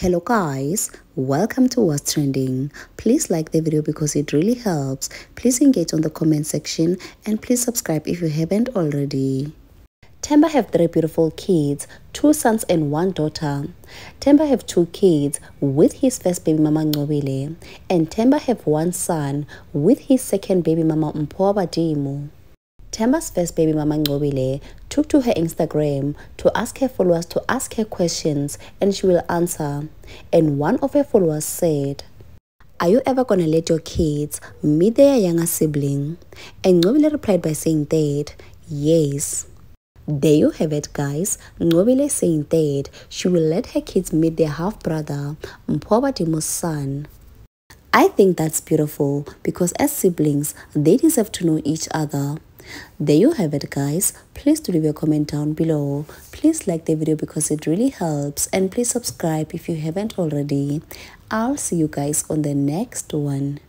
Hello guys, welcome to What's Trending. Please like the video because it really helps. Please engage on the comment section and please subscribe if you haven't already. Themba have three beautiful kids, two sons and one daughter. Themba have two kids with his first baby mama Nqobile, and Themba have one son with his second baby mama Mpho Badimo. Themba's first baby mama Nqobile took to her Instagram to ask her followers to ask her questions and she will answer. And one of her followers said, Are you ever gonna let your kids meet their younger sibling? And Nqobile replied by saying that, yes. There you have it guys, Nqobile saying that she will let her kids meet their half-brother, Mpho Badimo's son. I think that's beautiful because as siblings, they deserve to know each other. There you have it guys. Please do leave your comment down below. Please like the video because it really helps and please subscribe if you haven't already. I'll see you guys on the next one.